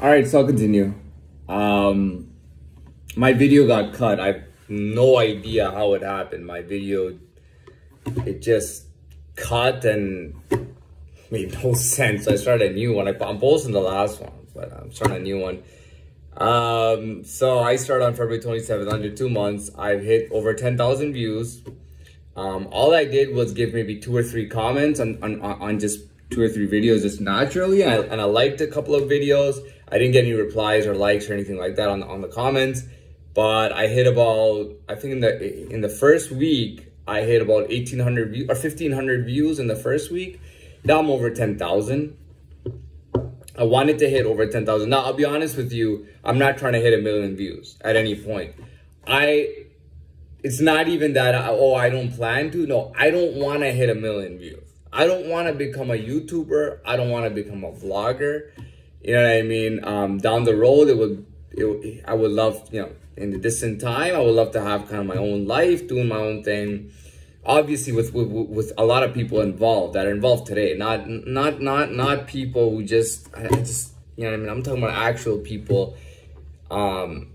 All right, so I'll continue. Um, my video got cut. I have no idea how it happened. My video, it just cut and made no sense. I started a new one. I, I'm posting the last one, but I'm starting a new one. Um, so I started on February 27th. Under two months, I've hit over 10,000 views. Um, all I did was give maybe two or three comments on, on, on just two or three videos just naturally. And I, and I liked a couple of videos. I didn't get any replies or likes or anything like that on, on the comments. But I hit about, I think in the in the first week, I hit about 1,800 views or 1,500 views in the first week. Now I'm over 10,000. I wanted to hit over 10,000. Now, I'll be honest with you, I'm not trying to hit a million views at any point. I, it's not even that, I, oh, I don't plan to. No, I don't want to hit a million views. I don't want to become a YouTuber. I don't want to become a vlogger. You know what I mean? Um, down the road, it would, it, I would love, you know, in the distant time, I would love to have kind of my own life, doing my own thing. Obviously, with, with with a lot of people involved that are involved today, not not not not people who just I just you know what I mean. I'm talking about actual people, um,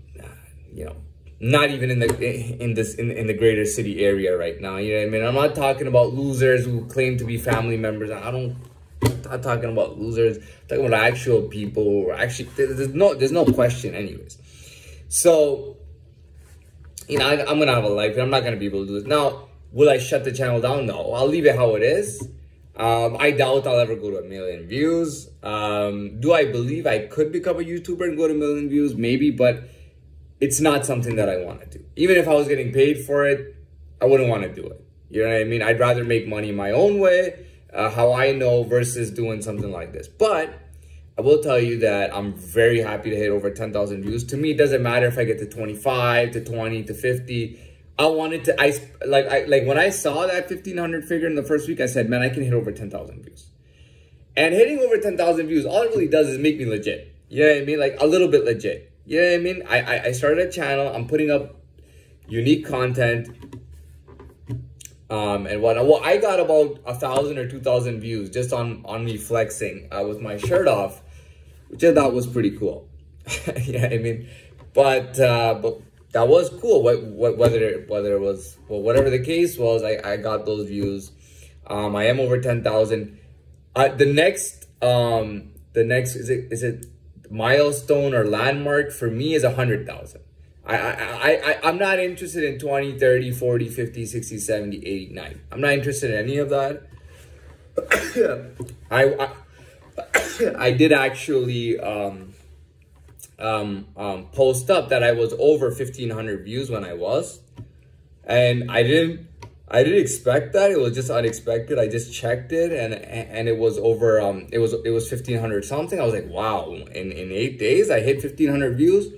you know, not even in the in this in, in the greater city area right now. You know what I mean? I'm not talking about losers who claim to be family members. I don't I'm not talking about losers. I'm talking about actual people who actually there's no there's no question anyways. So you know, I, am gonna have a life I'm not gonna be able to do this. Now, will I shut the channel down? No, I'll leave it how it is. Um, I doubt I'll ever go to a million views. Um, do I believe I could become a YouTuber and go to a million views? Maybe, but it's not something that I want to do. Even if I was getting paid for it, I wouldn't want to do it. You know what I mean? I'd rather make money my own way, uh, how I know, versus doing something like this. But I will tell you that I'm very happy to hit over 10,000 views. To me, it doesn't matter if I get to 25, to 20, to 50. I wanted to, I like, I like when I saw that 1500 figure in the first week, I said, man, I can hit over 10,000 views. And hitting over 10,000 views, all it really does is make me legit. You know what I mean? Like a little bit legit. You know what I mean? I, I, I started a channel. I'm putting up unique content. Um, and what, well, I got about a thousand or 2,000 views just on, on me flexing uh, with my shirt off, which I thought was pretty cool. yeah, I mean, but, uh, but that was cool. What, what, whether, whether it was, well, whatever the case was, I, I got those views. Um, I am over 10,000. Uh, the next, um, the next, is it, is it milestone or landmark for me is a hundred thousand. I, I, I, I'm not interested in 20, 30, 40, 50, 60, 70, 80, 90. I'm not interested in any of that. I, I, I, did actually um, um, um, post up that I was over 1,500 views when I was. And I didn't I didn't expect that. It was just unexpected. I just checked it and and it was over um it was it was 1500 something. I was like, "Wow, in in 8 days I hit 1500 views."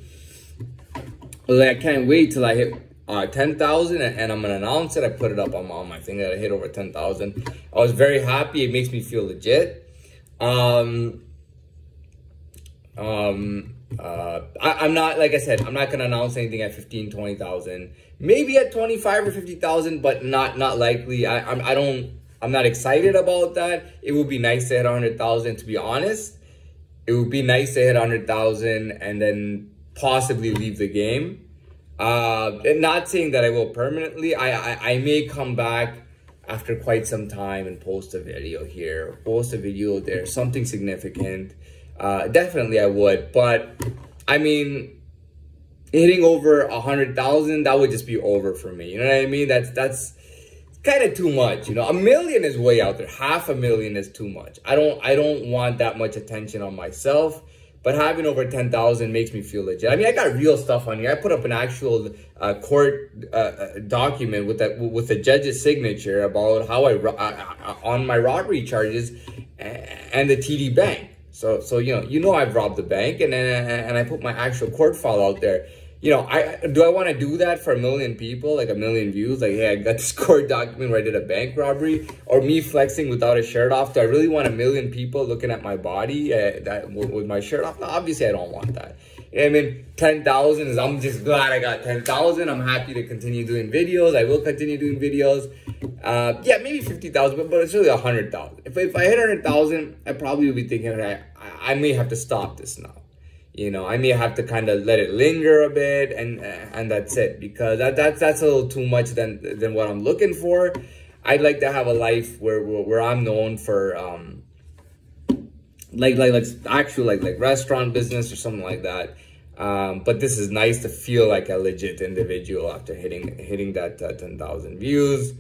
I like, "I can't wait till I hit uh 10,000 and, and, I'm going to announce it. I put it up on, on my thing that I hit over 10,000. I was very happy. It makes me feel legit. Um um uh, I, am not, like I said, I'm not going to announce anything at 15, 20,000. Maybe at 25 or 50,000, but not not likely. I, I'm, I don't, I'm not excited about that. It would be nice to hit 100,000, to be honest. It would be nice to hit 100,000 and then possibly leave the game. Uh, and not saying that I will permanently. I, I, I may come back after quite some time and post a video here, post a video there, something significant uh, definitely I would. But I mean, hitting over a hundred thousand, that would just be over for me. You know what I mean? That's that's kind of too much. You know, a million is way out there. Half a million is too much. I don't I don't want that much attention on myself. But having over 10,000 makes me feel legit. I mean, I got real stuff on here. I put up an actual uh, court uh, uh document with that with the judge's signature about how I uh, uh, on my robbery charges and the TD Bank. So, so you know, you know, I've robbed the bank, and and I put my actual court file out there. You know, I do I want to do that for a million people, like a million views? Like, hey, I got this court document where I did a bank robbery, or me flexing without a shirt off. Do I really want a million people looking at my body uh, that with my shirt off? No, obviously, I don't want that. I mean, 10,000 is, I'm just glad I got 10,000. I'm happy to continue doing videos. I will continue doing videos. Uh, yeah, maybe 50,000, but, but it's really 100,000. If, if I hit 100,000, I probably would be thinking, I, I may have to stop this now. You know, I may have to kind of let it linger a bit and and that's it because that that's that's a little too much than than what I'm looking for. I'd like to have a life where where, where I'm known for um like like like actual like like restaurant business or something like that. Um, but this is nice to feel like a legit individual after hitting hitting that uh, 10,000 views.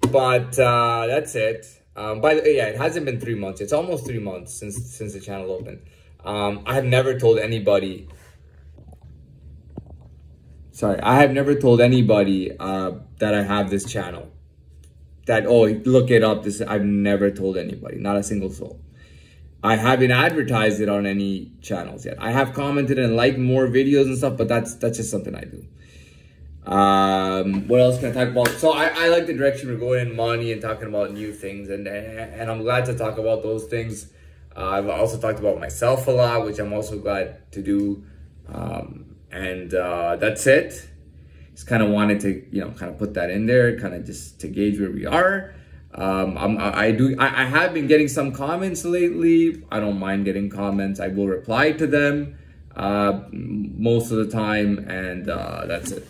But uh, that's it. Um, by the way, yeah, it hasn't been three months. It's almost three months since since the channel opened. Um, I have never told anybody. Sorry, I have never told anybody uh, that I have this channel. That oh, look it up. This I've never told anybody, not a single soul. I haven't advertised it on any channels yet. I have commented and liked more videos and stuff, but that's that's just something I do. Um, what else can I talk about? So I, I like the direction we're going in money and talking about new things, and and I'm glad to talk about those things. Uh, I've also talked about myself a lot, which I'm also glad to do. Um, and uh, that's it. Just kind of wanted to, you know, kind of put that in there, kind of just to gauge where we are. Um, I'm, I do. I, I have been getting some comments lately. I don't mind getting comments. I will reply to them uh, most of the time, and uh, that's it.